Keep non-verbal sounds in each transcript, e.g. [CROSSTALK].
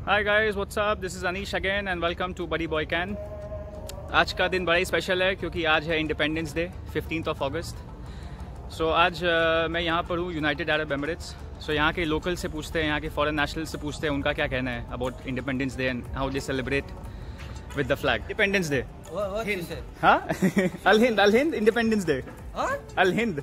Hi guys what's up this is Anish again and welcome to बड़ी boy can आज का दिन बड़ा ही स्पेशल है क्योंकि आज है independence day fifteen of August so आज uh, मैं यहाँ पर हूँ यूनाइटेड अरब एमिरेट्स सो यहाँ के लोकल से पूछते हैं यहाँ के फॉरेन नेशनल से पूछते हैं उनका क्या कहना है about independence day and how they celebrate with the flag independence day What, what you say? हाँ अल हिंद अल हिंद independence day Huh? [LAUGHS] Al Hind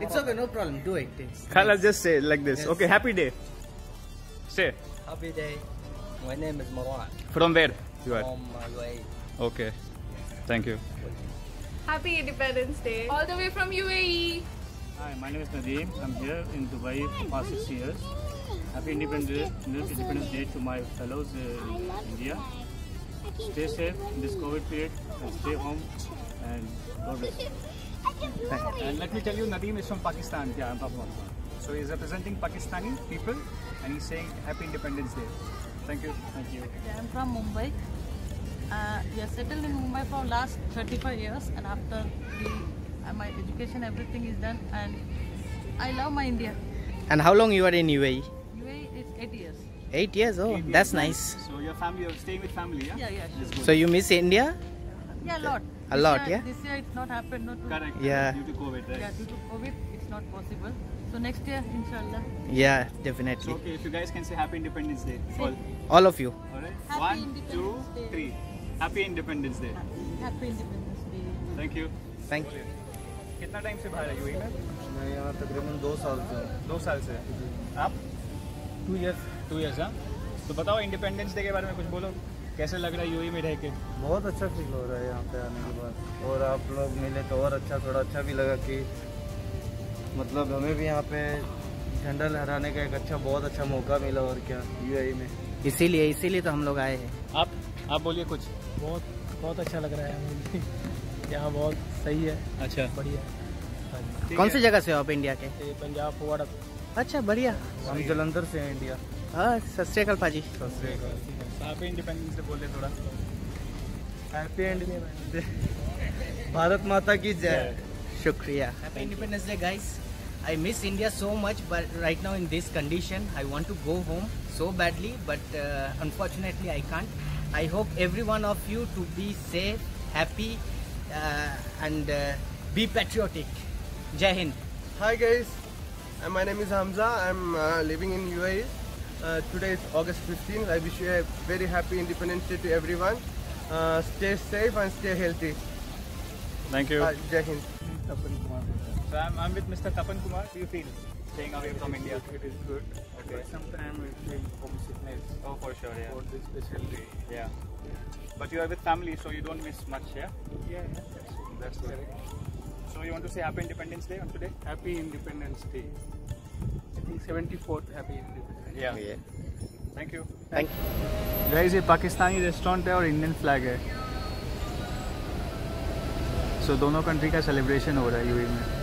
It's okay, no problem. Do it. Khala, just say like this. Okay, happy day. Say. Happy day. My name is Marwan From where you are? from UAE Okay. Thank you. Happy Independence Day. All the way from. UAE. Hi, my name is Nadeem. I'm here in Dubai for past six years. Happy Independence Day, Independence Day to my fellows in India. Stay safe in this COVID period and stay home and God bless. And let me tell you, Nadeem is from Pakistan. Yeah, I'm from Pakistan. So he's representing Pakistani people and he's saying Happy Independence Day. Thank you. Thank you. I'm from Mumbai. Uh, we are settled in Mumbai for last 35 years, and after the, uh, my education, everything is done, and I love my India. And how long you are in UAE? UAE is eight years. Eight years. Oh, that's nice. So your family, you're staying with family, yeah? Yeah, yeah, sure. So you miss India? yeah, a lot. A This lot, year- yeah? This year it's not happened. Not Correct. Yeah. Due to COVID, right? Yeah, due to COVID, it's not possible. So next year, inshallah. Yeah, definitely. So okay, if you guys can say Happy Independence Day. All, All of you. all right. Happy One, two, Day. three. Happy Independence Day. Happy Independence Day. Thank you. Thank you. कितना time से बाहर है UAE में? मैं यहाँ तकरीबन दो साल से हूँ दो साल से आप टू ईयर्स टू ईयर्स हाँ तो बताओ इंडिपेंडेंस डे के बारे में कुछ बोलो कैसे लग रहा है यूएई में रह के? बहुत अच्छा फील हो रहा है यहाँ पे आने के बाद। और आप लोग मिले तो और अच्छा थोड़ा अच्छा भी लगा कि मतलब हमें भी यहाँ पे झंडा लहराने का एक अच्छा बहुत अच्छा मौका मिला और क्या यूएई में। इसीलिए इसीलिए तो हम लोग आए हैं। आप आप बोलिए कुछ। बहुत बहुत अच्छा लग रहा है मुझे [LAUGHS] यहाँ बहुत सही है। अच्छा। बढ़िया। कौन सी जगह से हो आप इंडिया के? पंजाब फुवाड़ा। अच्छा बढ़िया। हम जलंधर से हैं इंडिया। हाँ सत श्रीकाल आप इंडिपेंडेंस से बोले थोड़ा। हैप्पी इंडिपेंडेंस भारत माता की जय। शुक्रिया। Happy independence day guys I miss India so much but right now in this condition I want to go home so badly but unfortunately I can't I hope every one of you to be safe happy and be patriotic जय Hind hi guys And my name is Hamza. I'm uh, living in UAE. Uh, today is August 15th. I wish you a very happy Independence Day to everyone. Uh, stay safe and stay healthy. Thank you. Uh, Jai Hind. Tapan Kumar. So I'm, I'm with Mr. Tapan Kumar. How do you feel staying away from India? It is good. Okay. But sometimes we feel homesickness. Oh, for sure, yeah. For this special day. Yeah. yeah. But you are with family, so you don't miss much, yeah? Yeah, yeah. That's, that's, good. correct. So you want to say Happy Independence Day on today? Happy Independence Day. I think 74th Happy Independence Day. Yeah. Thank you. Thank you. Guys, ये Pakistani restaurant है और Indian flag है सो दोनों country का celebration हो रहा है UAE में